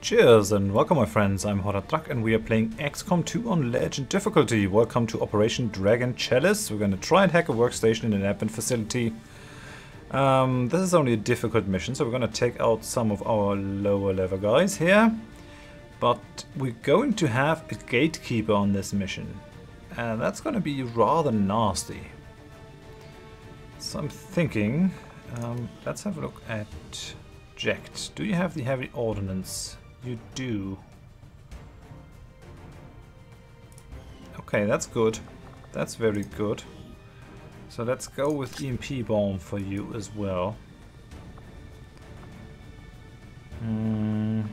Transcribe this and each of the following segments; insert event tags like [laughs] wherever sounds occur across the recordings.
Cheers and welcome my friends, I'm Horath Drak and we are playing XCOM 2 on Legend difficulty. Welcome to Operation Dragon Chalice. We're going to try and hack a workstation in an admin facility. Um, this is only a difficult mission, so we're going to take out some of our lower level guys here. But we're going to have a gatekeeper on this mission. And that's going to be rather nasty. So I'm thinking, um, let's have a look at Jecht. Do you have the heavy ordnance? You do. Okay, that's good. That's very good. So let's go with EMP bomb for you as well. Mm.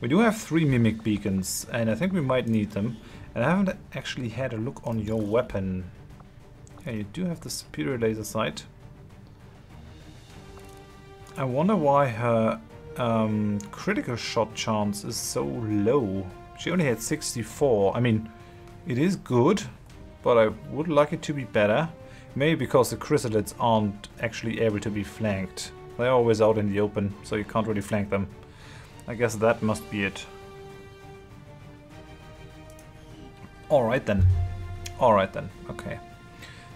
We do have three mimic beacons, and I think we might need them. And I haven't actually had a look on your weapon. Yeah, you do have the superior laser sight. I wonder why her um, critical shot chance is so low. She only had 64. I mean, it is good, but I would like it to be better. Maybe because the chrysalids aren't actually able to be flanked. They're always out in the open, so you can't really flank them. I guess that must be it. Alright then. Alright then, okay.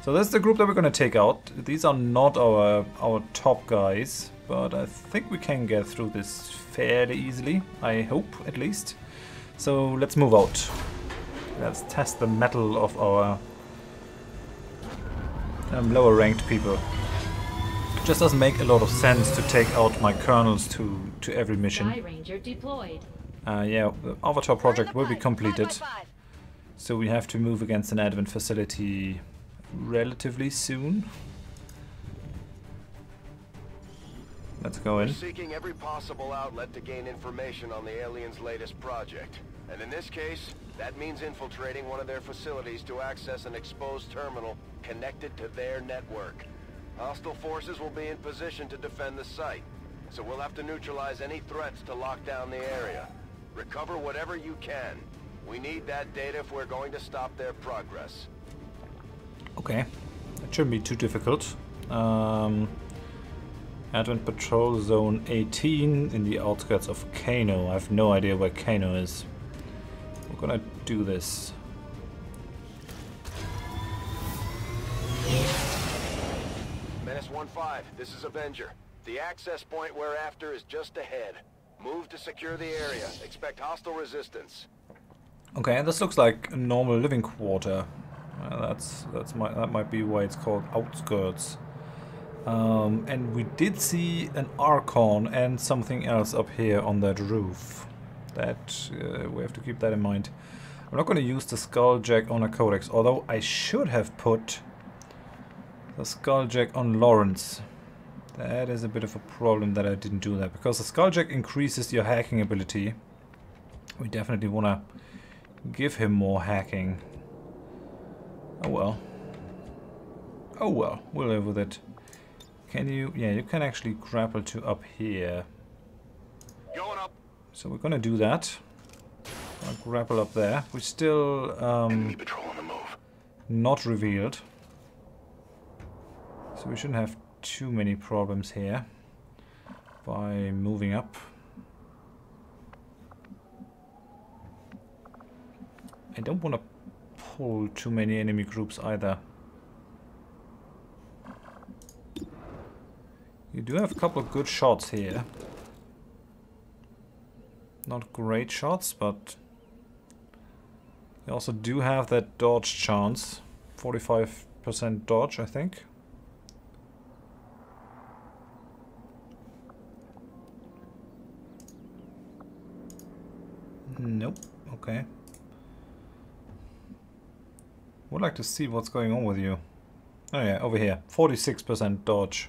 So that's the group that we're gonna take out. These are not our, our top guys but I think we can get through this fairly easily, I hope at least. So let's move out. Let's test the mettle of our um, lower ranked people. It just doesn't make a lot of sense to take out my colonels to, to every mission. Uh, yeah, the Avatar project will be completed. So we have to move against an advent facility relatively soon. Let's go in. We're seeking every possible outlet to gain information on the aliens' latest project. And in this case, that means infiltrating one of their facilities to access an exposed terminal connected to their network. Hostile forces will be in position to defend the site, so we'll have to neutralize any threats to lock down the area. Recover whatever you can. We need that data if we're going to stop their progress. Okay, that shouldn't be too difficult. Um, Advent Patrol Zone 18 in the outskirts of Kano. I have no idea where Kano is. We're gonna do this. Menace 1-5, this is Avenger. The access point we're after is just ahead. Move to secure the area. Expect hostile resistance. Okay, and this looks like a normal living quarter. Uh, that's that's my, that might be why it's called outskirts. Um, and we did see an Archon and something else up here on that roof. That uh, we have to keep that in mind. I'm not going to use the Skulljack on a Codex, although I should have put the Skulljack on Lawrence. That is a bit of a problem that I didn't do that, because the Skulljack increases your hacking ability. We definitely want to give him more hacking. Oh well. Oh well, we'll live with it. Can you... Yeah, you can actually grapple to up here. Going up. So we're gonna do that. I'll grapple up there. We're still um, patrol on the move. not revealed. So we shouldn't have too many problems here by moving up. I don't want to pull too many enemy groups either. You do have a couple of good shots here. Not great shots, but you also do have that dodge chance. 45% dodge, I think. Nope. Okay. Would like to see what's going on with you. Oh yeah, over here. 46% dodge.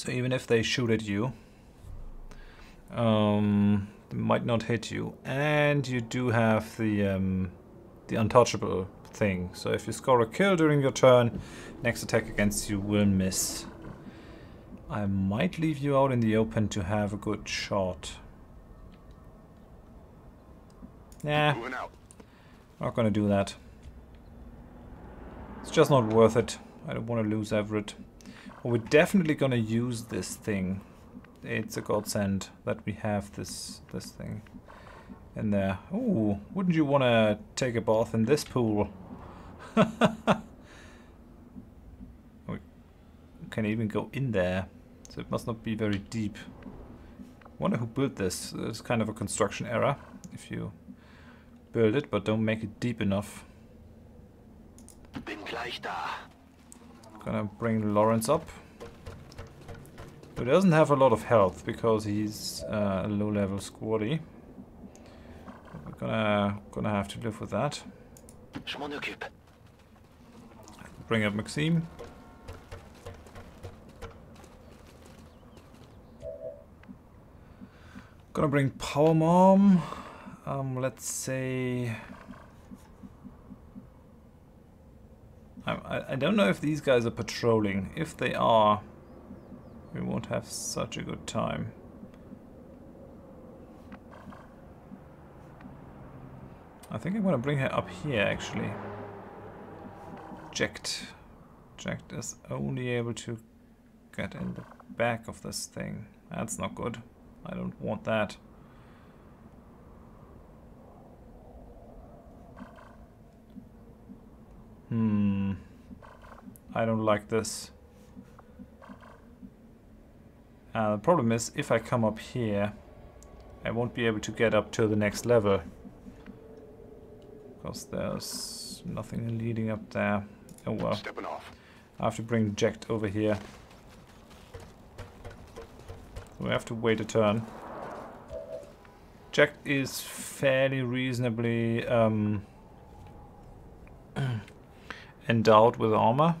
So even if they shoot at you, um, they might not hit you. And you do have the, um, the untouchable thing. So if you score a kill during your turn, next attack against you will miss. I might leave you out in the open to have a good shot. Nah, not gonna do that. It's just not worth it. I don't want to lose Everett. We're definitely gonna use this thing. It's a godsend that we have this this thing in there. Ooh, wouldn't you want to take a bath in this pool? [laughs] we can even go in there, so it must not be very deep. Wonder who built this. It's kind of a construction error if you build it, but don't make it deep enough. Bin gleich da. Gonna bring Lawrence up. Who doesn't have a lot of health because he's uh, a low-level squaddy. We're gonna gonna have to live with that. Je m'en occupe. Bring up Maxime. Gonna bring Power Mom. Um, let's say. I, I, don't know if these guys are patrolling. If they are, we won't have such a good time. I think I'm gonna bring her up here actually. Jecht. Jecht is only able to get in the back of this thing. That's not good. I don't want that. Hmm. I don't like this. Uh, the problem is, if I come up here, I won't be able to get up to the next level. Because there's nothing leading up there. Oh well. Stepping off. I have to bring Jecht over here. We have to wait a turn. Jecht is fairly reasonably um, [clears throat] endowed with armor.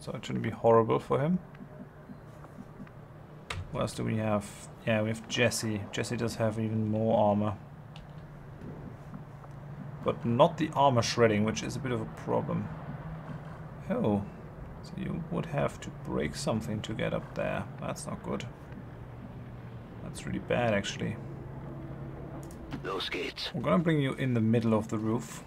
So it shouldn't be horrible for him. What else do we have? Yeah, we have Jesse. Jesse does have even more armor. But not the armor shredding, which is a bit of a problem. Oh, so you would have to break something to get up there. That's not good. That's really bad, actually. Those gates. I'm gonna bring you in the middle of the roof.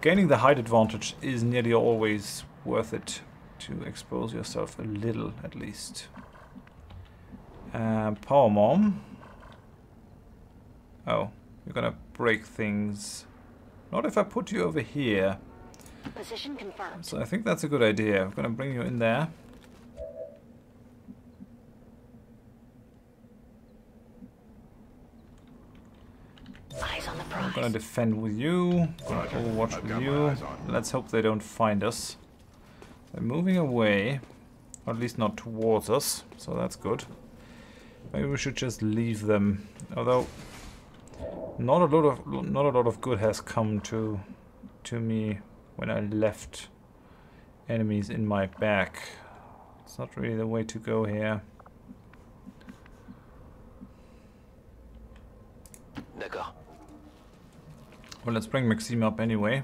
Gaining the height advantage is nearly always worth it to expose yourself a little, at least. Uh, power mom. Oh, you're gonna break things. Not if I put you over here. Position confirmed. So I think that's a good idea. I'm gonna bring you in there. Eyes on the I'm gonna defend with you. Gonna overwatch with you. Let's hope they don't find us. They're moving away, or at least not towards us, so that's good. Maybe we should just leave them. Although not a lot of not a lot of good has come to to me when I left enemies in my back. It's not really the way to go here. D'accord. Well, let's bring Maxime up anyway.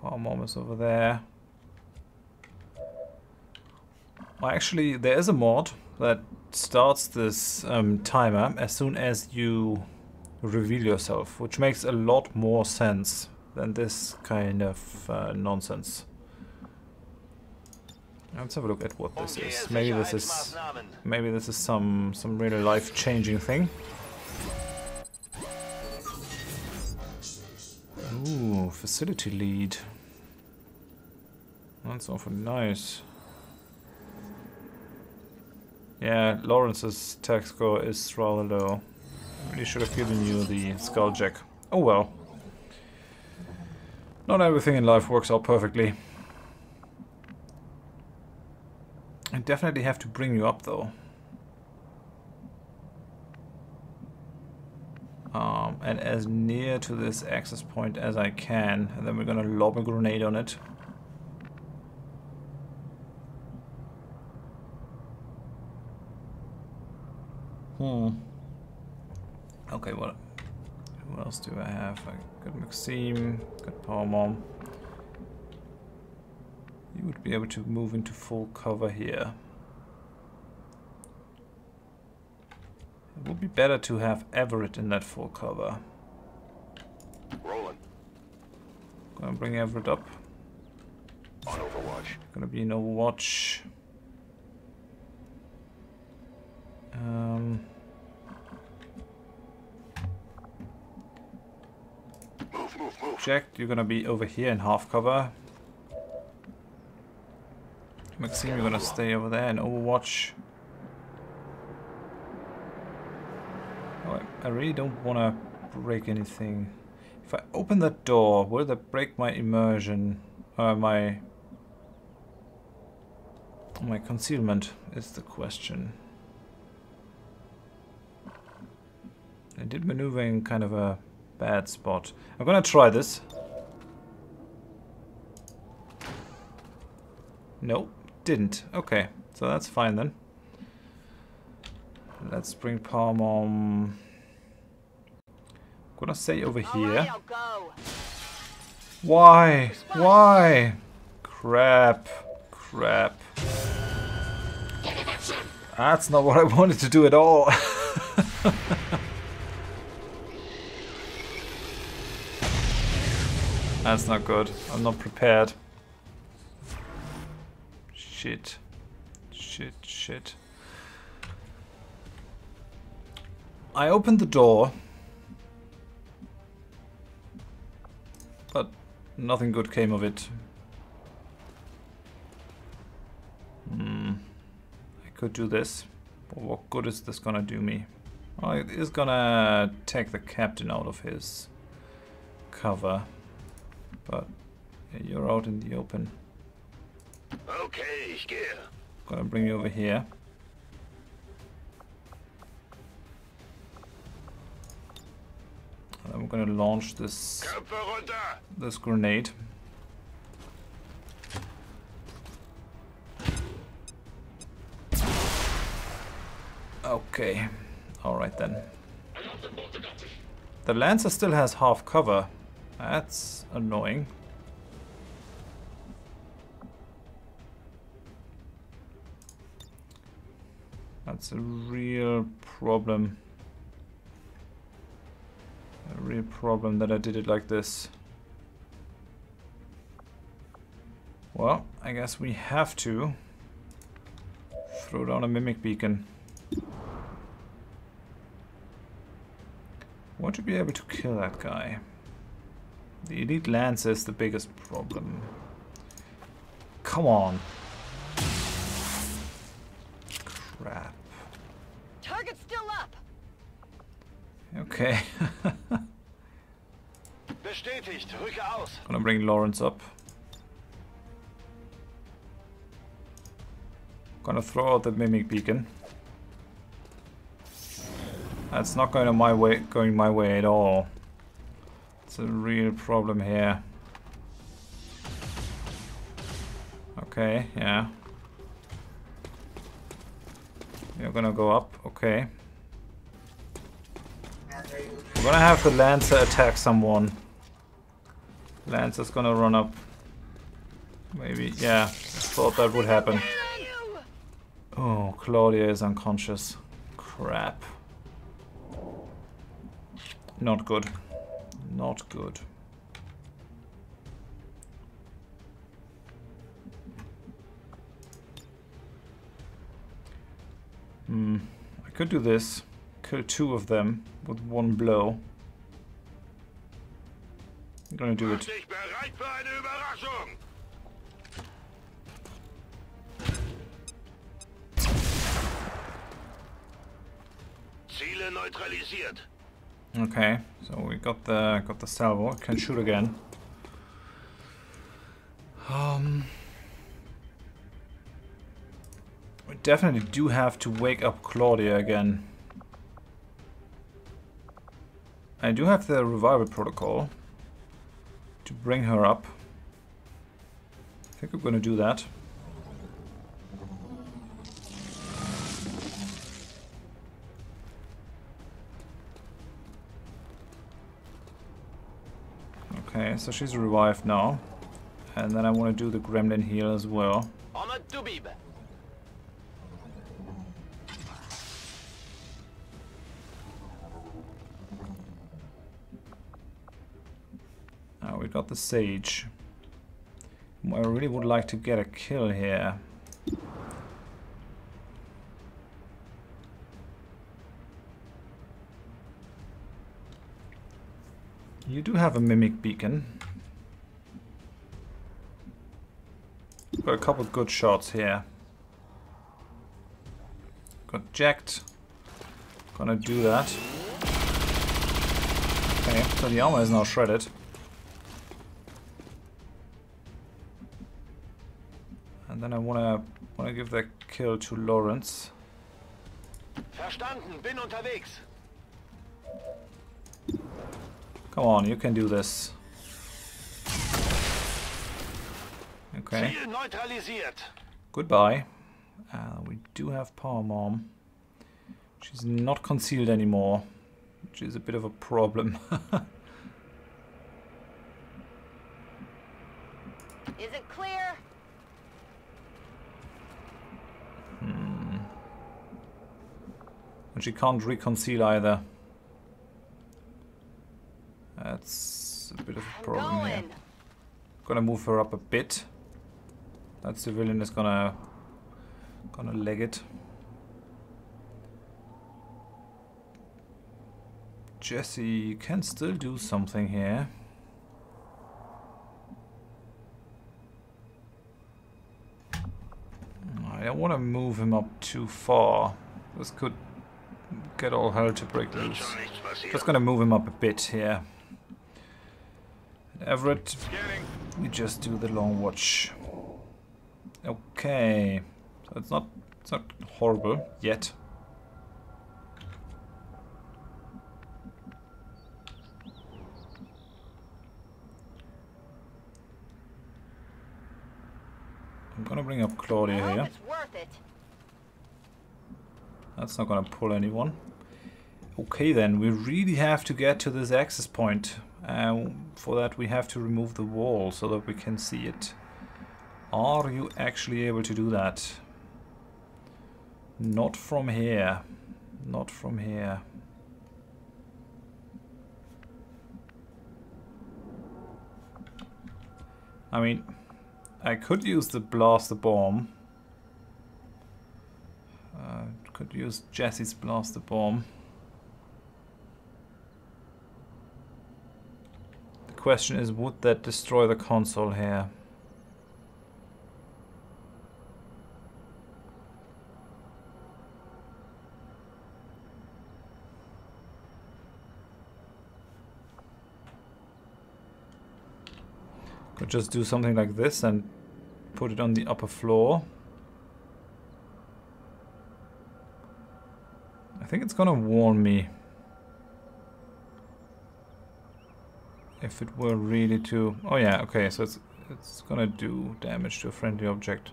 Power mom is over there. Well, actually, there is a mod that starts this um, timer as soon as you reveal yourself, which makes a lot more sense than this kind of uh, nonsense. Let's have a look at what this is. Maybe this is Maybe this is some some really life-changing thing. Ooh, facility lead. That's awfully nice. Yeah, Lawrence's tech score is rather low. Really should have given you the skulljack. Oh well. Not everything in life works out perfectly. I definitely have to bring you up though. Um, and as near to this access point as I can, and then we're gonna lob a grenade on it. Hmm. Okay, what? Who else do I have? I got Maxime, got Power Mom. You would be able to move into full cover here. It would be better to have Everett in that full cover. Rolling. Gonna bring Everett up. On Overwatch. Gonna be in Overwatch. Um, Move, move, move. Jack, you're gonna be over here in half cover. Maxime, you're gonna stay over there and Overwatch. I- really don't wanna break anything. If I open that door, will that break my immersion? Uh, my... My concealment is the question. I did maneuver in kind of a bad spot. I'm gonna try this. No, didn't. Okay, so that's fine then. Let's bring Power Mom. Gonna stay over here. I'll. Why? Why? Crap. Crap. That's not what I [laughs] wanted to do at all. [laughs] That's not good. I'm not prepared. Shit. Shit, shit. I opened the door. But nothing good came of it. Hmm. I could do this. But what good is this gonna do me? Well, it is gonna take the captain out of his cover. But you're out in the open. Okay, ich gehe. Gonna bring you over here. I'm gonna launch this this grenade. Okay, alright then. The Lancer still has half cover. That's annoying. That's a real problem. A real problem that I did it like this. Well, I guess we have to throw down a mimic beacon. Want to be able to kill that guy. The elite lance is the biggest problem. Come on. Crap. Target's still up. Okay. [laughs] Bestätigt, rücke aus. Gonna bring Lawrence up. Gonna throw out the mimic beacon. That's not going my way going my way at all. It's a real problem here. Okay, yeah. You're gonna go up, okay. We're gonna have the Lancer attack someone. Lancer's gonna run up. Maybe, yeah. Thought that would happen. Oh, Claudia is unconscious. Crap. Not good. Not good. Hmm. I could do this. Kill two of them with one blow. I'm gonna do it. dich bereit für eine Überraschung! Ziele neutralisiert. Okay, so we got the got the salvo. Can shoot again. Um, definitely do have to wake up Claudia again. I do have the revival protocol to bring her up. I think we're gonna do that. Okay, so she's revived now. And then I want to do the gremlin heal as well. Got the Sage. I really would like to get a kill here. You do have a Mimic Beacon. Got a couple good shots here. Got jacked. Gonna do that. Okay, so the armor is now shredded. And then I wanna wanna give that kill to Lawrence. Verstanden, bin unterwegs. Come on, you can do this. Okay. Neutralisiert. Goodbye. Uh, we do have Power Mom. She's not concealed anymore, which is a bit of a problem. [laughs] Is it clear? Hmm. and she can't reconceal either. That's a bit of a problem here. Gonna move her up a bit. That civilian is gonna gonna leg it. Jesse can still do something here. I don't want to move him up too far. This could get all hell to break loose. Just gonna move him up a bit here. Everett, we just do the long watch. Okay, so it's not it's not horrible yet. Gonna bring up Claudia here. it's worth it. That's not gonna pull anyone. Okay then, we really have to get to this access point. Uh, for that we have to remove the wall so that we can see it. Are you actually able to do that? Not from here. Not from here. I mean, I could use the blaster bomb. Uh, could use Jesse's blaster bomb. The question is, would that destroy the console here? Just do something like this and put it on the upper floor. I think it's gonna warn me. If it were really to... Oh yeah, okay, so it's, it's gonna do damage to a friendly object.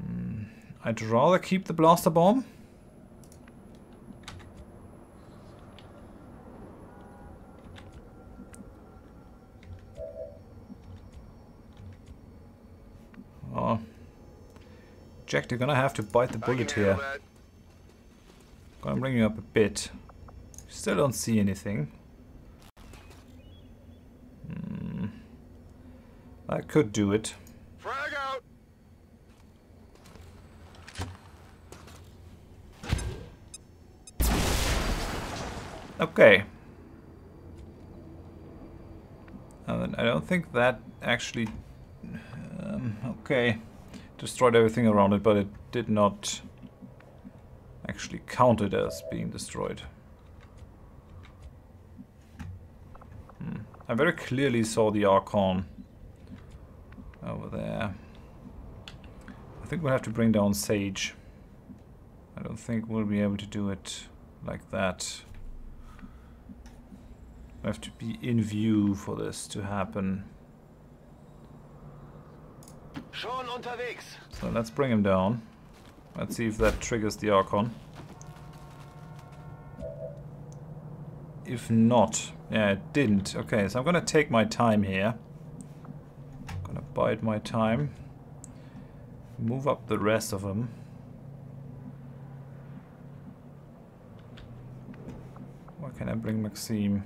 Hmm, I'd rather keep the blaster bomb. Oh. Jack, you're gonna have to bite the bullet here. Gonna bring you up a bit. Still don't see anything. Hmm. I could do it. Frag out. Okay. I don't think that actually... Um, okay. Destroyed everything around it, but it did not actually count it as being destroyed. Hmm. I very clearly saw the Archon over there. I think we'll have to bring down Sage. I don't think we'll be able to do it like that. We have to be in view for this to happen. Schon unterwegs. So let's bring him down. Let's see if that triggers the Archon. If not, yeah, it didn't. Okay, so I'm gonna take my time here. I'm Gonna bide my time. Move up the rest of them. Why can I bring Maxime?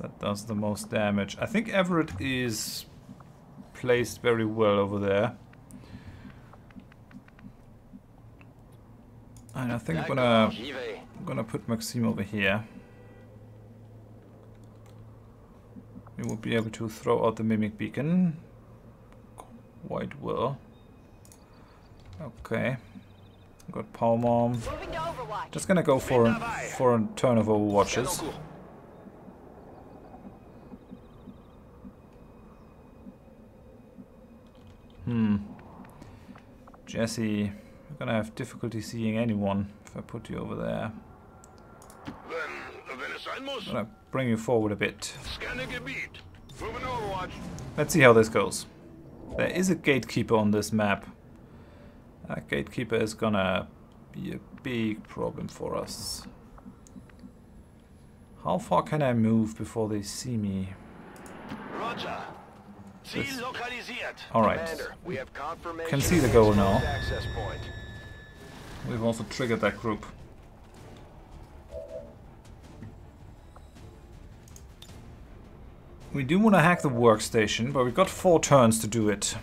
that does the most damage. I think Everett is placed very well over there. And I think I'm gonna I'm gonna put Maxime over here. We will be able to throw out the Mimic Beacon quite well. Okay. Got Power Mom. Moving to Overwatch. Just gonna go for a, for a turn of Overwatches. Hmm. Jesse, I'm gonna have difficulty seeing anyone if I put you over there. I'm gonna bring you forward a bit. Let's see how this goes. There is a gatekeeper on this map. That gatekeeper is gonna be a big problem for us. How far can I move before they see me? Roger. Ziel This- Alright. We. Can see the goal now. We've also triggered that group. We do want to hack the workstation, but we've got four turns to do it.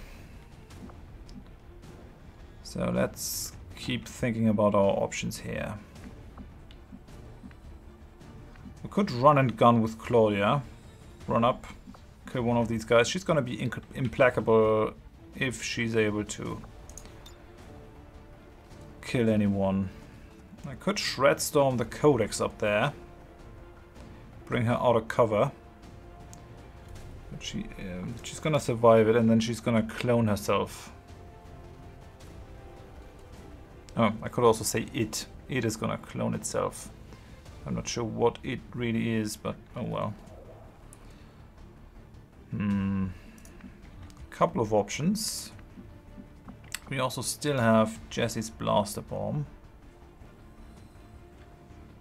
So let's keep thinking about our options here. We could run and gun with Claudia. Run up, kill one of these guys. She's gonna be implacable if she's able to kill anyone. I could shred storm the codex up there. Bring her out of cover. But she, um, she's gonna survive it and then she's gonna clone herself. Oh, I could also say it. It is gonna clone itself. I'm not sure what it really is, but oh well. Hmm. Couple of options. We also still have Jesse's blaster bomb.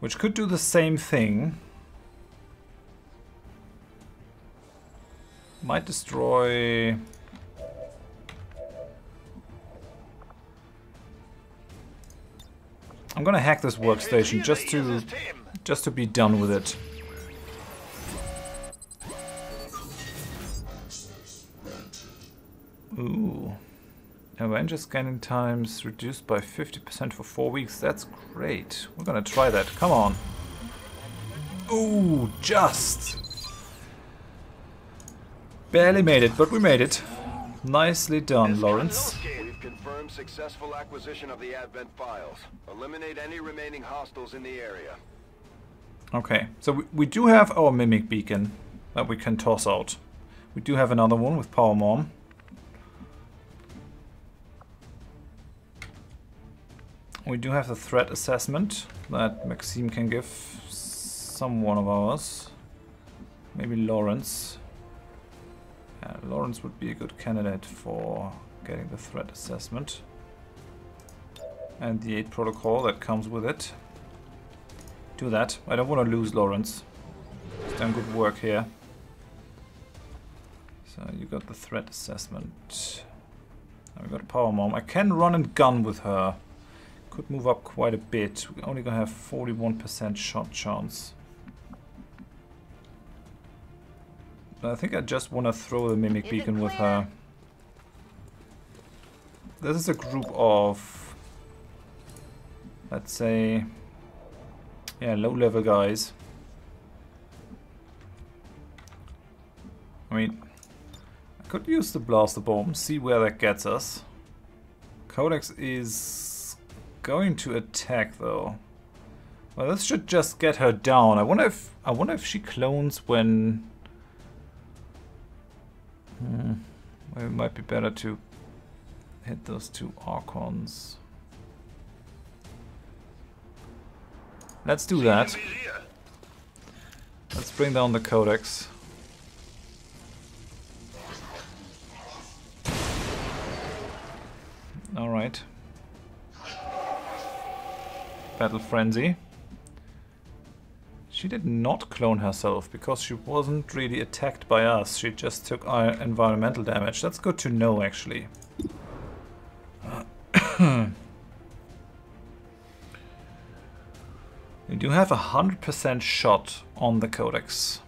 Which could do the same thing. Might destroy... I'm gonna hack this workstation just to just to be done with it. Avenger scanning times reduced by 50% for 4 weeks. That's great. We're gonna try that. Come on. Ooh, just. Barely made it, but we made it. Nicely done, Lawrence. We've confirmed successful acquisition of the Advent files. Eliminate any remaining hostiles in the area. Okay, so we, we do have our Mimic Beacon that we can toss out. We do have another one with Power Mom. We do have the threat assessment that Maxime can give some one of ours. Maybe Lawrence. Yeah, Lawrence would be a good candidate for getting the threat assessment. And the Aid Protocol that comes with it. Do that. I don't want to lose Lawrence. He's done good work here. So you got the threat assessment. We got a power mom. I can run and gun with her. Could move up quite a bit. We're only gonna have 41% shot chance. I think I just want to throw the mimic Is beacon with her. This is a group of, let's say, yeah, low level guys. I mean, I could use the blaster bomb, see where that gets us. Codex is going to attack though. Well, this should just get her down. I wonder if I wonder if she clones when. Hmm. It might be better to hit those two Archons. Let's do that. Let's bring down the Codex. Alright. Battle Frenzy. She did not clone herself because she wasn't really attacked by us. She just took our environmental damage. That's good to know, actually. [coughs] we do have a 100% shot on the Codex.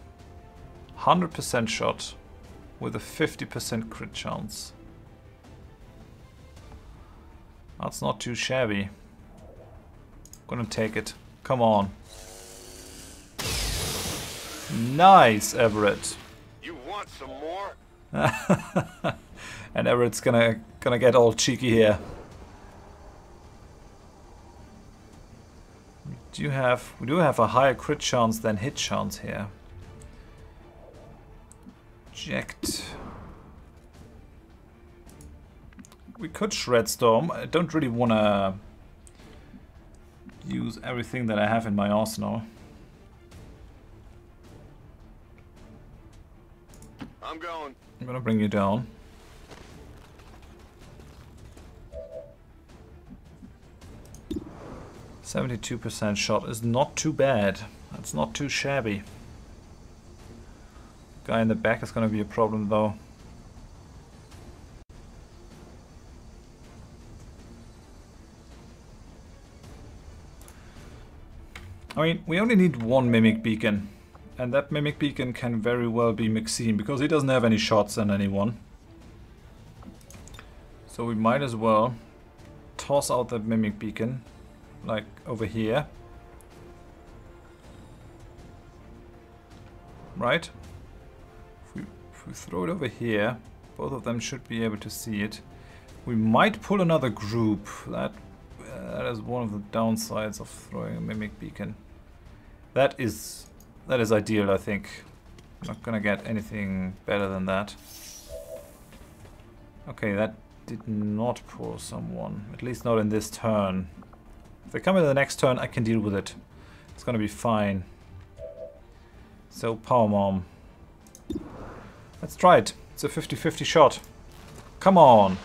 100% shot with a 50% crit chance. That's not too shabby. Gonna take it. Come on. Nice, Everett. You want some more? [laughs] and Everett's gonna gonna get all cheeky here. We do have we do have a higher crit chance than hit chance here. Eject. We could shred storm. I don't really wanna use everything that I have in my arsenal. I'm going. I'm gonna bring you down. Seventy-two percent shot is not too bad. That's not too shabby. Guy in the back is gonna be a problem though. I mean, we only need one Mimic Beacon. And that Mimic Beacon can very well be Maxime, because he doesn't have any shots on anyone. So we might as well toss out that Mimic Beacon, like over here. Right? If we, if we throw it over here, both of them should be able to see it. We might pull another group. That uh, that is one of the downsides of throwing a Mimic Beacon. That is that is ideal, I think. Not gonna get anything better than that. Okay, that did not pull someone. At least not in this turn. If they come in the next turn, I can deal with it. It's gonna be fine. So, Power Mom. Let's try it. It's a 50-50 shot. Come on!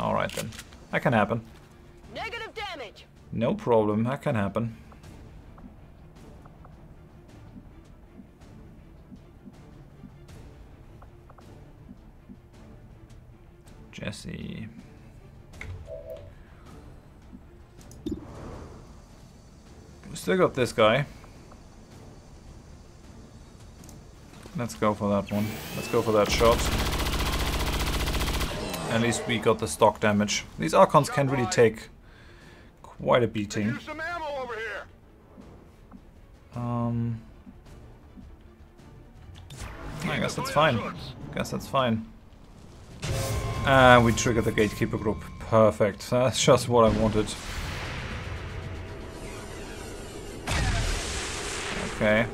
Alright then. That can happen. Negative damage. No problem, that can happen. Jesse. We still got this guy. Let's go for that one. Let's go for that shot. At least we got the stock damage. These Archons can really take quite a beating. Use some ammo over here. Um, I guess that's fine. I Guess that's fine. Ah, we triggered the gatekeeper group. Perfect. That's just what I wanted. Okay.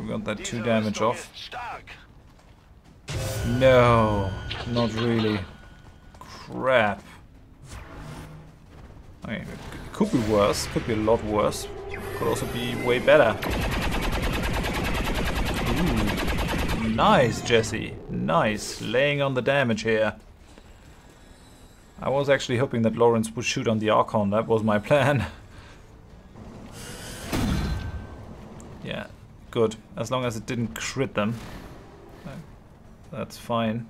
We got that two damage off. No, not really. Crap. I mean, it could be worse. Could be a lot worse. Could also be way better. Ooh. Nice, Jesse. Nice. Laying on the damage here. I was actually hoping that Lawrence would shoot on the Archon. That was my plan. [laughs] yeah, good. As long as it didn't crit them. That's fine.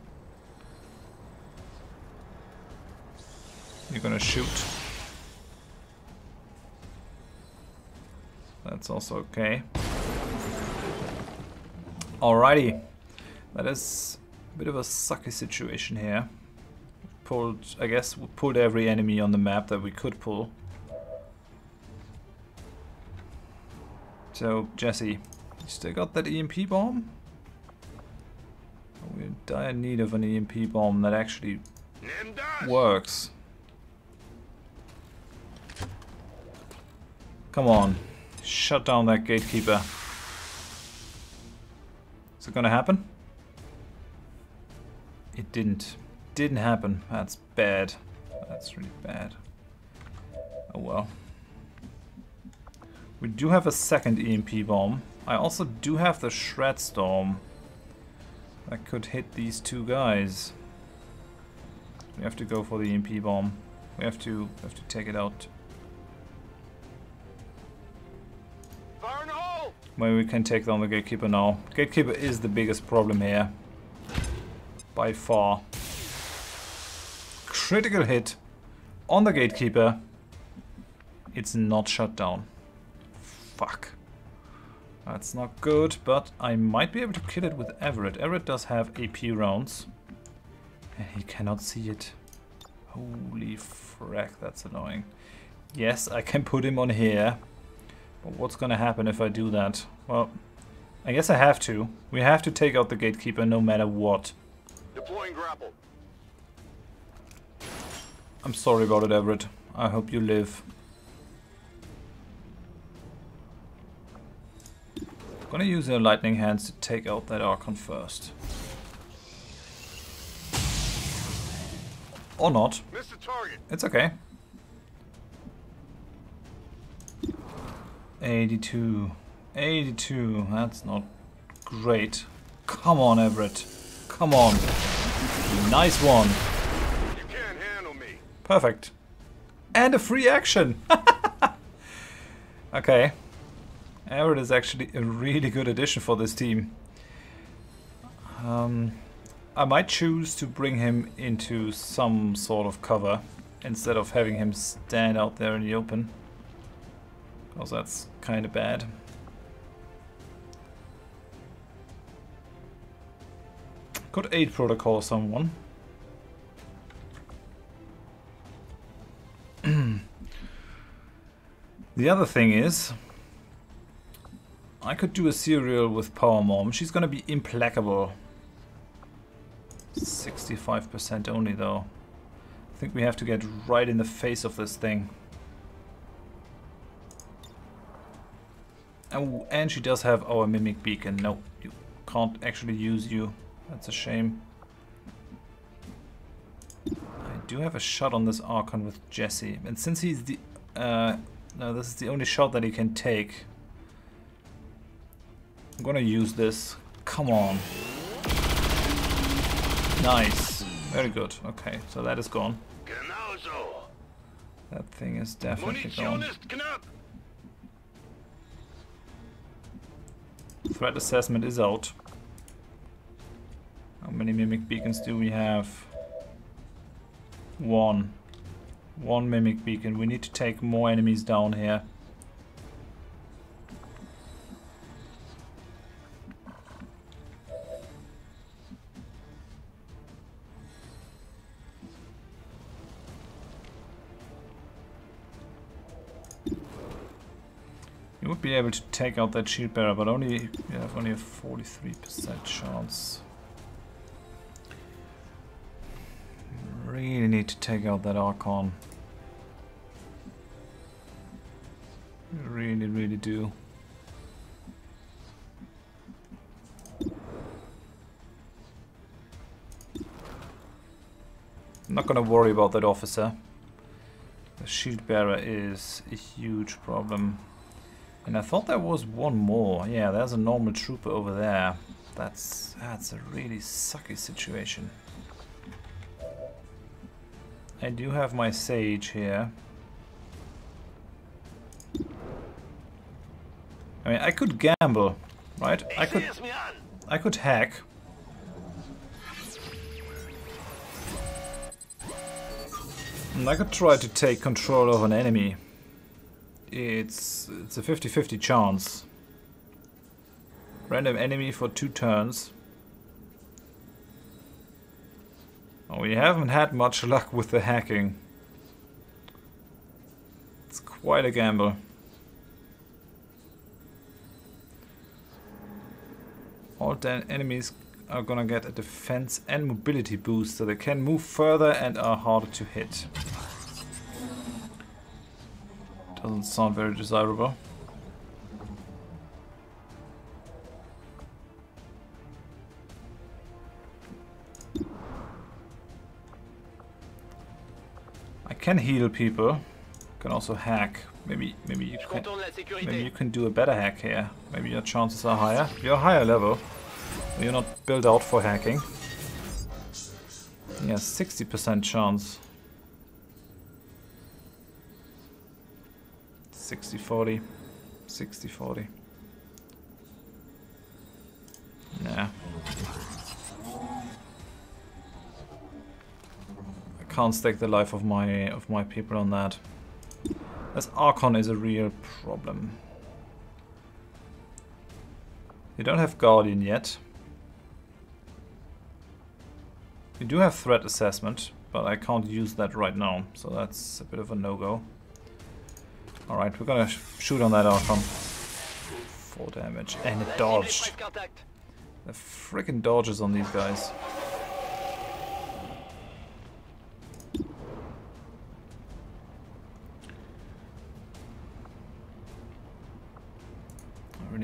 You're gonna shoot. That's also okay. Alrighty. That is a bit of a sucky situation here. Pulled, I guess, pulled every enemy on the map that we could pull. So, Jesse, you still got that EMP bomb? We're in dire need of an EMP bomb that actually works. Come on. Shut down that gatekeeper. Is it gonna happen? It didn't. Didn't happen. That's bad. That's really bad. Oh well. We do have a second EMP bomb. I also do have the Shred Storm. That could hit these two guys. We have to go for the EMP bomb. We have to have to take it out. Maybe we can take down the gatekeeper now. Gatekeeper is the biggest problem here. By far. Critical hit on the gatekeeper. It's not shut down. Fuck. That's not good, but I might be able to kill it with Everett. Everett does have AP rounds. And he cannot see it. Holy frack, that's annoying. Yes, I can put him on here. But what's gonna happen if I do that? Well, I guess I have to. We have to take out the gatekeeper no matter what. Deploying grapple. I'm sorry about it, Everett. I hope you live. Gonna use the lightning hands to take out that Archon first. Or not. Missed the target. It's okay. 82. 82. That's not great. Come on, Everett. Come on. Nice one. Perfect. And a free action. [laughs] okay. Everett is actually a really good addition for this team. Um, I might choose to bring him into some sort of cover instead of having him stand out there in the open. Because that's kind of bad. Could aid protocol someone. [clears throat] the other thing is, I could do a serial with Power Mom. She's gonna be implacable. 65% only though. I think we have to get right in the face of this thing. Oh, and she does have our Mimic Beacon. No, you can't actually use you. That's a shame. I do have a shot on this Archon with Jesse. And since he's the... Uh, no, this is the only shot that he can take. I'm gonna use this. Come on. Nice. Very good. Okay, so that is gone. That thing is definitely gone. Threat assessment is out. How many mimic beacons do we have? One. One mimic beacon. We need to take more enemies down here. You would be able to take out that shield bearer, but only you have only a 43% chance. Really need to take out that Archon. Really, really do. I'm not gonna worry about that officer. The shield bearer is a huge problem. And I thought there was one more. Yeah, there's a normal trooper over there. That's that's a really sucky situation. I do have my sage here. I mean, I could gamble, right? I could sehe es mir an. I could hack. And I could try to take control of an enemy. It's it's a 50-50 chance. Random enemy for two turns. Oh, we haven't had much luck with the hacking. It's quite a gamble. All den enemies are gonna get a defense and mobility boost, so they can move further and are harder to hit. Doesn't sound very desirable. I can heal people. Can also hack. Maybe, maybe you can. Contourne la sécurité. Maybe you can do a better hack here. Maybe your chances are higher. You're higher level. You're not built out for hacking. Yeah, 60% chance. 60 40. 60 40. Can't stake the life of my of my people on that. This Archon is a real problem. You don't have Guardian yet. You do have threat assessment, but I can't use that right now, so that's a bit of a no-go. Alright, we're gonna sh shoot on that Archon. 4 damage, and it dodged. The freaking dodges on these guys.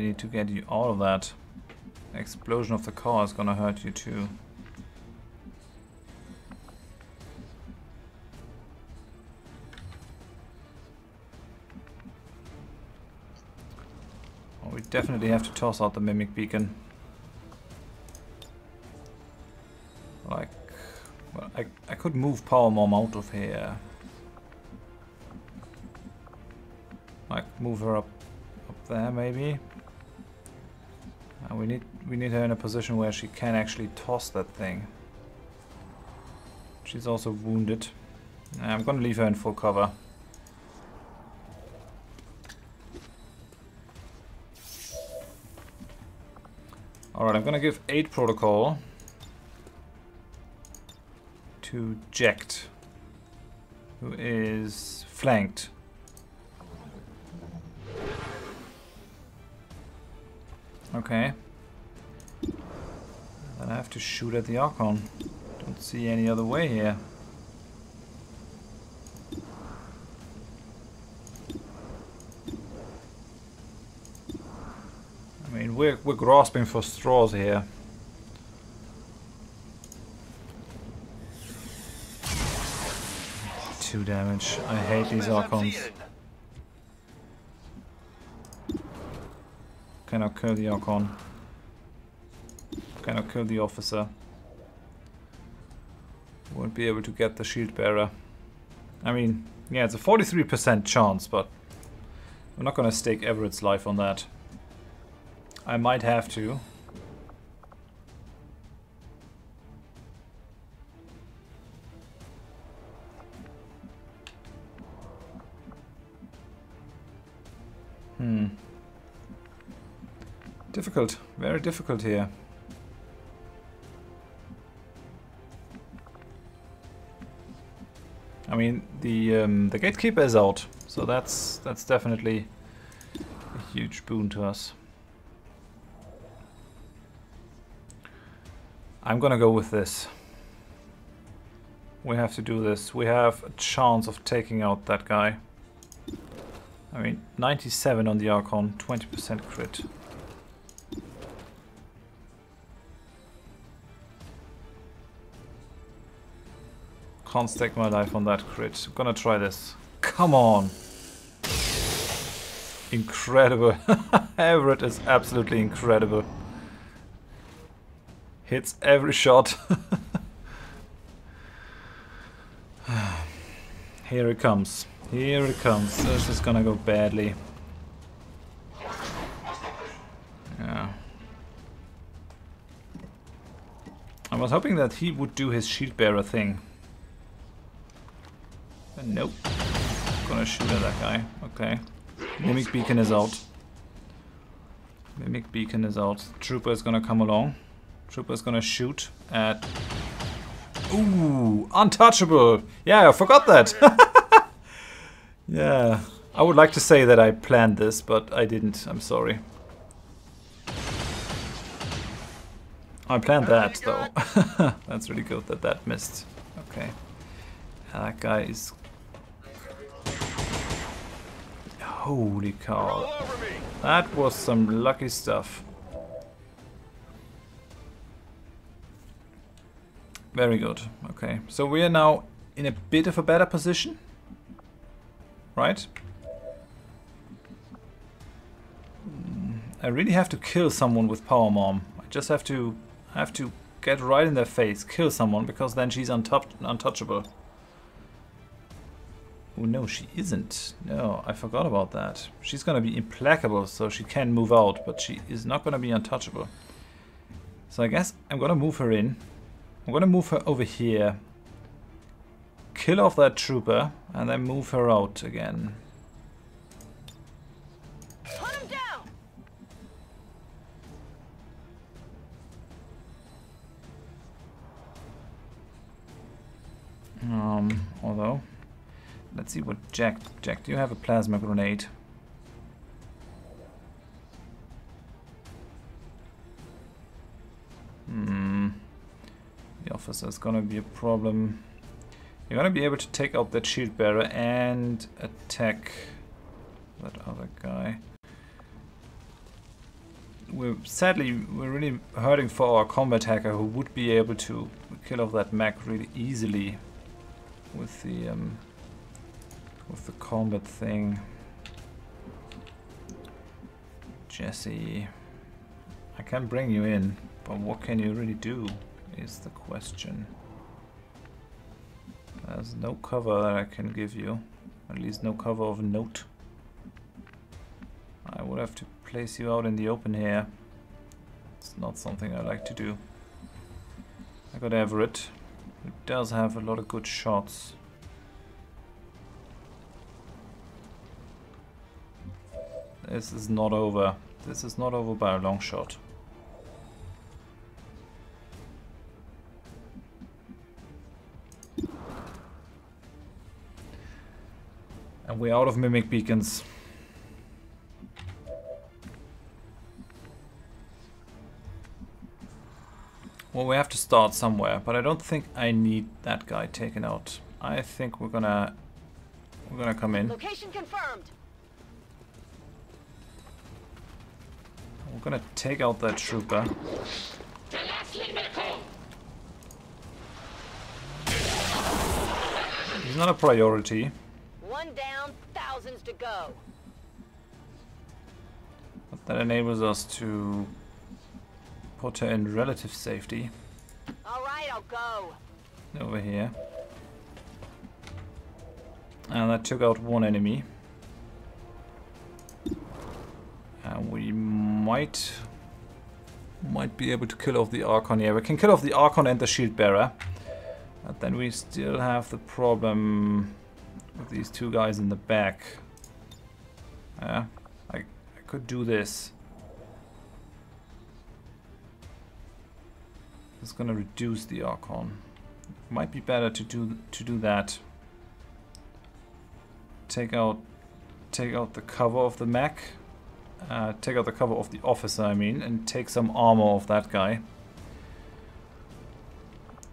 Need to get you out of that. Explosion of the car is gonna hurt you too. Well, we definitely have to toss out the Mimic Beacon. Like, well, I, I could move Power Mom out of here. Like, move her up, up there maybe. And we need we need her in a position where she can actually toss that thing. She's also wounded. I'm gonna leave her in full cover. Alright, I'm gonna give Aid Protocol to Jecht, who is flanked. Okay. Then I have to shoot at the Archon. Don't see any other way here. I mean, we're, we're grasping for straws here. Two damage. I hate these Archons. Cannot kill the Archon. Cannot kill the officer. Won't be able to get the shield bearer. I mean, yeah, it's a 43% chance, but I'm not gonna stake Everett's life on that. I might have to. Difficult. Very difficult here. I mean, the um, the gatekeeper is out, so that's that's definitely a huge boon to us. I'm gonna go with this. We have to do this. We have a chance of taking out that guy. I mean, 97 on the Archon, 20% crit. Can't stake my life on that crit. I'm gonna try this. Come on! Incredible. [laughs] Everett is absolutely incredible. Hits every shot. [sighs] Here it comes. Here it comes. This is gonna go badly. Yeah. I was hoping that he would do his shield bearer thing. Nope. Gonna shoot at that guy. Okay. Mimic beacon is out. Mimic beacon is out. Trooper is gonna come along. Trooper is gonna shoot at... Ooh, untouchable! Yeah, I forgot that! [laughs] yeah, I would like to say that I planned this, but I didn't. I'm sorry. I planned oh that, though. [laughs] That's really good that that missed. Okay. That guy is... Holy cow. That was some lucky stuff. Very good. Okay, so we are now in a bit of a better position, right? Mm, I really have to kill someone with power mom. I just have to have to get right in their face, kill someone, because then she's untouch untouchable. Oh no, she isn't. No, I forgot about that. She's gonna be implacable, so she can move out, but she is not gonna be untouchable. So I guess I'm gonna move her in. I'm gonna move her over here. Kill off that trooper, and then move her out again. Um, although let's see what Jack. Jack, do you have a plasma grenade? Hmm. The officer is gonna be a problem. You're gonna be able to take out that shield bearer and attack that other guy. We're sadly we're really hurting for our combat hacker who would be able to kill off that mech really easily with the um, with the combat thing. Jesse, I can bring you in, but what can you really do is the question. There's no cover that I can give you, at least no cover of note. I would have to place you out in the open here. It's not something I like to do. I got Everett, who does have a lot of good shots. This is not over. This is not over by a long shot. And we're out of mimic beacons. Well, we have to start somewhere, but I don't think I need that guy taken out. I think we're gonna we're gonna come in. Location confirmed. We're gonna take out that trooper. He's not a priority. One down, thousands to go. But that enables us to put her in relative safety All right, I'll go. over here. And that took out one enemy. And we might might be able to kill off the Archon. Yeah, we can kill off the Archon and the Shield Bearer. But then we still have the problem with these two guys in the back. Yeah, I, I could do this. It's gonna reduce the Archon. Might be better to do to do that. Take out take out the cover of the mech. Uh, take out the cover of the officer, I mean, and take some armor off that guy.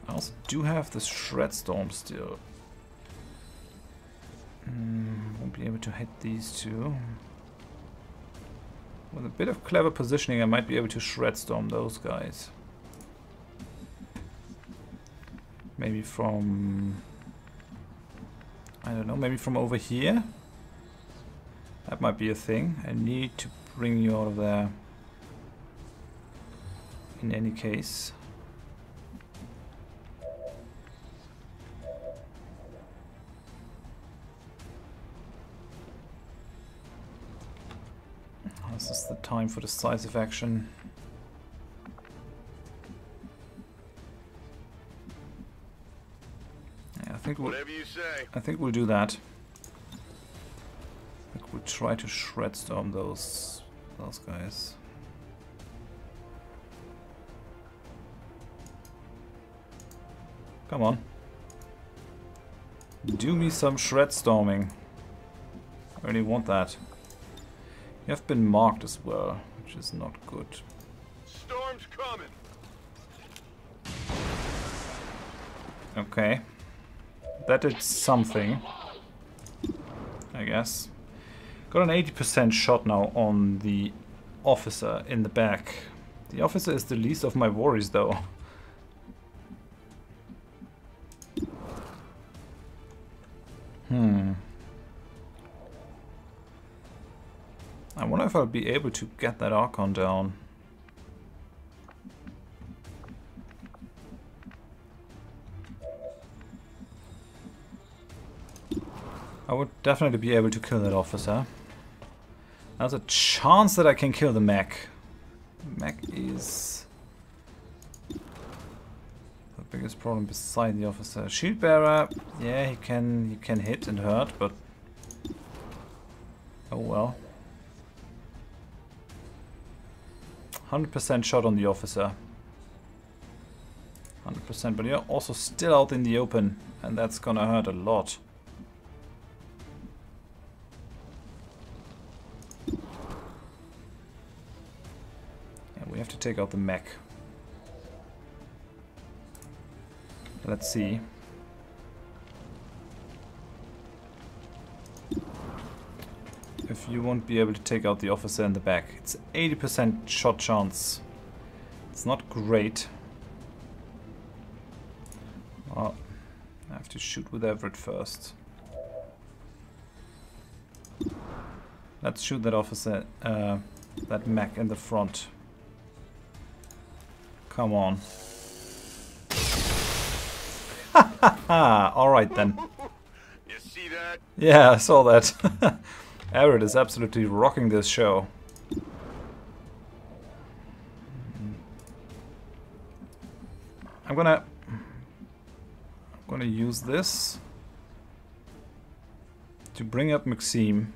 I also do have the Shred Storm still. Mm, won't be able to hit these two. With a bit of clever positioning, I might be able to Shred Storm those guys. Maybe from... I don't know, maybe from over here? That might be a thing. I need to bring you out of there. In any case. This is the time for decisive action. Yeah, I think we'll, Whatever you say. I think we'll do that. I think we'll try to shred storm those those guys. Come on. Do me some shred storming. I really want that. You have been marked as well, which is not good. Storm's coming. Okay. That did something. I guess. Got an 80% shot now on the officer in the back. The officer is the least of my worries though. Hmm. I wonder if I'll be able to get that Archon down. I would definitely be able to kill that officer. There's a chance that I can kill the mech. Mech is the biggest problem beside the officer. Shield bearer, yeah, he can he can hit and hurt, but oh well. 100% shot on the officer. 100%, but you're also still out in the open, and that's gonna hurt a lot. Have to take out the mech. Let's see. If you won't be able to take out the officer in the back. It's 80% shot chance. It's not great. Well, I have to shoot with Everett first. Let's shoot that officer, uh, that mech in the front. Come on. Alright then. You see that? Yeah, I saw that. [laughs] Everett is absolutely rocking this show. I'm gonna I'm gonna use this to bring up Maxime.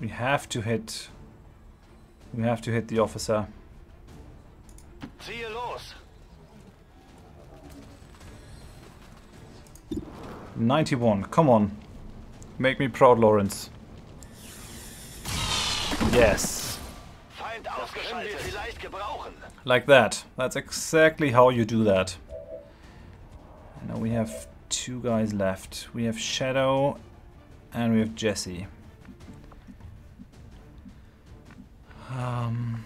We have to hit we have to hit the officer. Ziehe los. 91. Come on. Make me proud, Lawrence. Yes. Feind ausgeschaltet. vielleicht gebrauchen. Like that. That's exactly how you do that. Now we have two guys left. We have Shadow and we have Jesse. Um,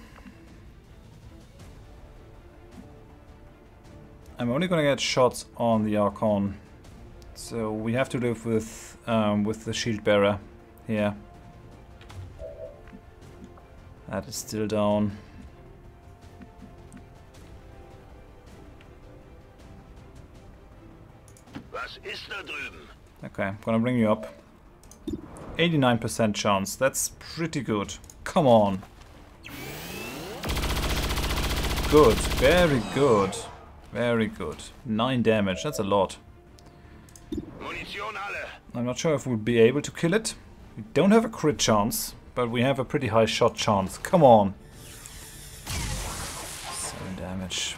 I'm only gonna get shots on the Archon. So we have to live with um, with the shield bearer here. That is still down. Was ist da drüben? Okay, I'm gonna bring you up. 89% chance. That's pretty good. Come on. Good. Very good. Very good. 9 damage. That's a lot. I'm not sure if we'll be able to kill it. We don't have a crit chance, but we have a pretty high shot chance. Come on. 7 damage.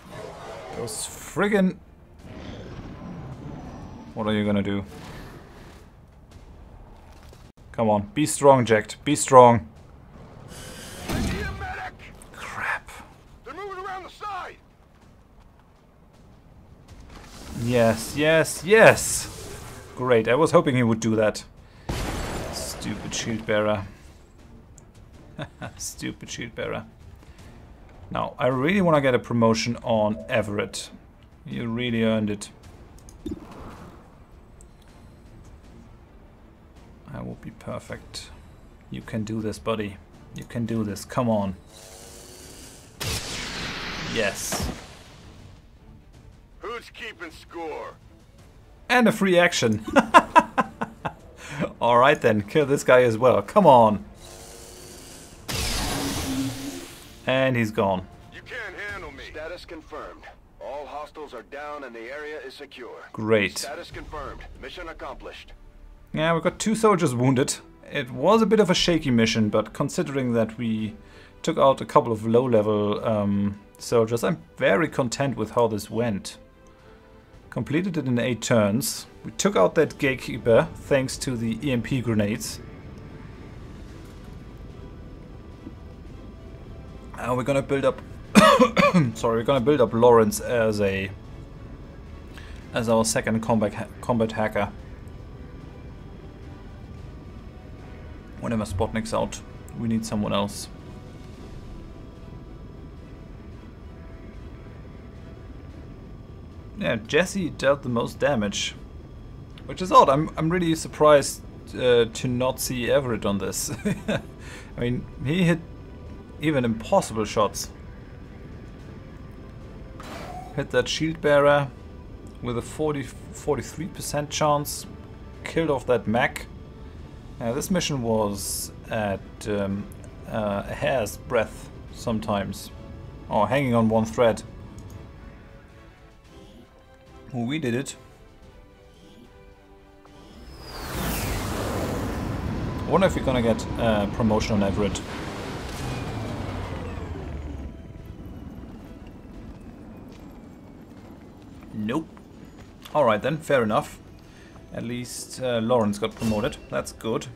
Those friggin... What are you gonna do? Come on, be strong, Jack. Be strong. I need a medic. Crap. They're moving around the side. Yes, yes, yes! Great, I was hoping he would do that. Stupid shield bearer. [laughs] Stupid shield bearer. Now, I really want to get a promotion on Everett. You really earned it. I will be perfect. You can do this, buddy. You can do this. Come on. Yes. Who's keeping score? And a free action. [laughs] Alright then, kill this guy as well. Come on. And he's gone. You can't handle me. Status confirmed. All hostiles are down and the area is secure. Great. Status confirmed. Mission accomplished. Yeah, we've got two soldiers wounded. It was a bit of a shaky mission, but considering that we took out a couple of low-level um, soldiers, I'm very content with how this went. Completed it in 8 turns. We took out that gatekeeper thanks to the EMP grenades. And we're gonna build up [coughs] sorry, we're gonna build up Lawrence as a as our second combat ha combat hacker. Whenever Spotnik's out, we need someone else. Yeah, Jesse dealt the most damage. Which is odd. I'm, I'm really surprised uh, to not see Everett on this. [laughs] I mean, he hit even impossible shots. Hit that shield bearer with a 40, 43% chance. Killed off that mech. Now, this mission was at um, uh, a hair's breadth sometimes. Or hanging on one thread. We did it. I wonder if we're gonna get uh, promotion on Everett. Nope. Alright then, fair enough. At least uh, Lawrence got promoted. That's good.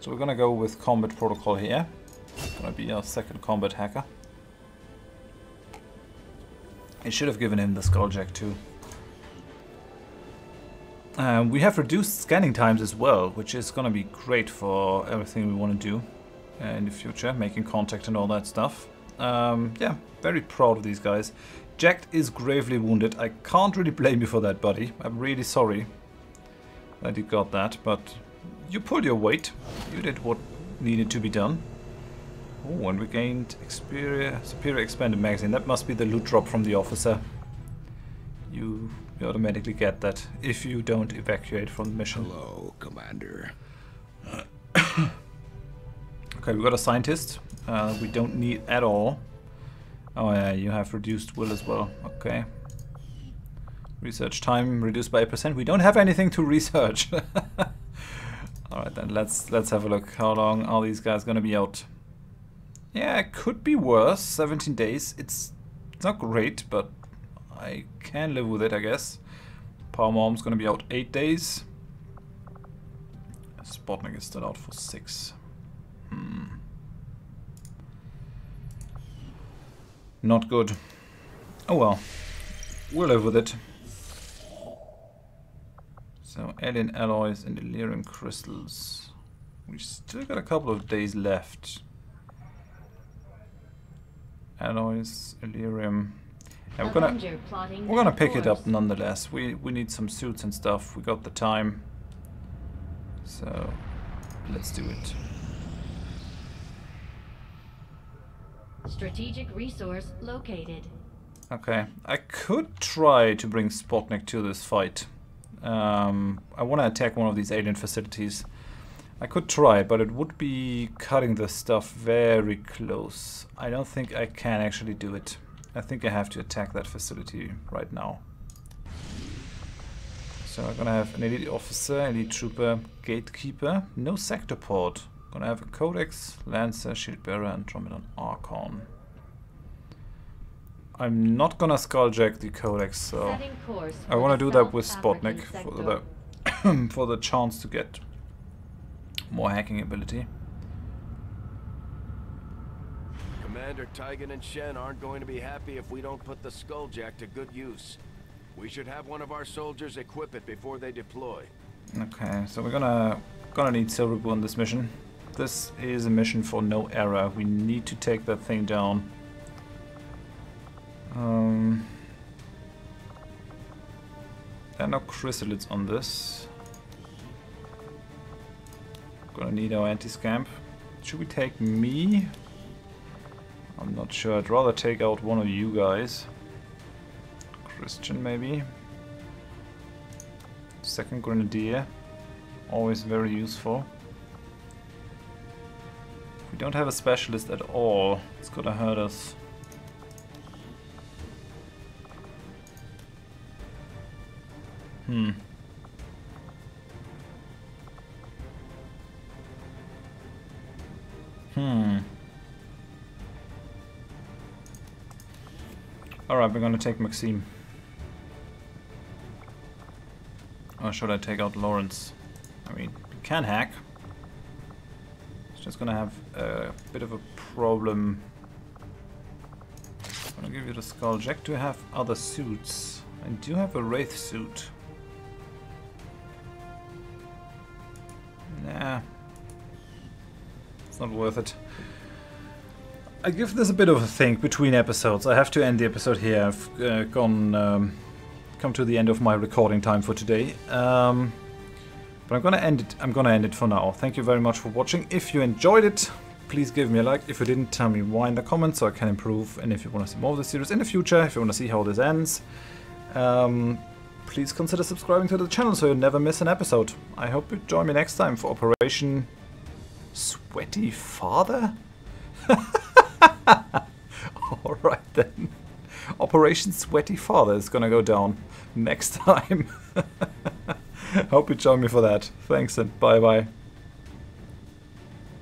So we're gonna go with combat protocol here. Gonna be our second combat hacker. It should have given him the skulljack too. Um, we have reduced scanning times as well, which is gonna be great for everything we want to do uh, in the future, making contact and all that stuff. Um, yeah, very proud of these guys. Jack is gravely wounded. I can't really blame you for that, buddy. I'm really sorry that you got that, but you pulled your weight. You did what needed to be done. Oh, and we gained superior expanded magazine. That must be the loot drop from the officer. You, you automatically get that if you don't evacuate from the mission. Hello, Commander. [coughs] Okay, we got a scientist. Uh, we don't need at all. Oh yeah, you have reduced will as well. Okay. Research time reduced by 8%. We don't have anything to research. [laughs] Alright then, let's let's have a look. How long are these guys gonna be out? Yeah, it could be worse. 17 days. It's it's not great, but I can live with it, I guess. Power Mom's gonna be out 8 days. Spotnik is still out for 6. Hmm. Not good. Oh well. We'll live with it. So, alien alloys and Elerium crystals. We still got a couple of days left. Alloys, Elerium. Yeah, we're gonna we're gonna pick it up nonetheless. We we need some suits and stuff. We got the time. So let's do it. Strategic resource located. Okay, I could try to bring Spotnik to this fight. Um, I want to attack one of these alien facilities. I could try, but it would be cutting the stuff very close. I don't think I can actually do it. I think I have to attack that facility right now. So I'm gonna have an elite officer, elite trooper, gatekeeper, no Sectopod. Gonna have a codex, lancer, shield bearer, Andromedon Archon. I'm not gonna skulljack the codex, so I want to do that with Spotnik for the [coughs] for the chance to get more hacking ability. Commander Tygan and Shen aren't going to be happy if we don't put the Skulljack to good use. We should have one of our soldiers equip it before they deploy. Okay, so we're gonna gonna need Silverblue on this mission. This is a mission for no error. We need to take that thing down. Um, there are no chrysalids on this. Gonna need our anti-scamp. Should we take me? I'm not sure. I'd rather take out one of you guys. Christian, maybe. Second grenadier. Always very useful. We don't have a specialist at all. It's gonna hurt us. Hmm. Hmm. Alright, we're gonna take Maxime. Or should I take out Lawrence? I mean, we can hack. It's just gonna have a bit of a problem. I'm gonna give you the skull. Jack, do you have other suits? I do have a Wraith suit. Nah. It's not worth it. I give this a bit of a think between episodes. I have to end the episode here. I've uh, gone, um, come to the end of my recording time for today. Um, but I'm gonna end it. I'm gonna end it for now. Thank you very much for watching. If you enjoyed it, please give me a like. If you didn't, tell me why in the comments so I can improve. And if you want to see more of the series in the future, if you want to see how this ends, um, please consider subscribing to the channel so you never miss an episode. I hope you join me next time for Operation Sweaty Father. [laughs] [laughs] Alright then. Operation Sweaty Father is gonna go down next [laughs] time. Hope you join me for that. Thanks and bye bye.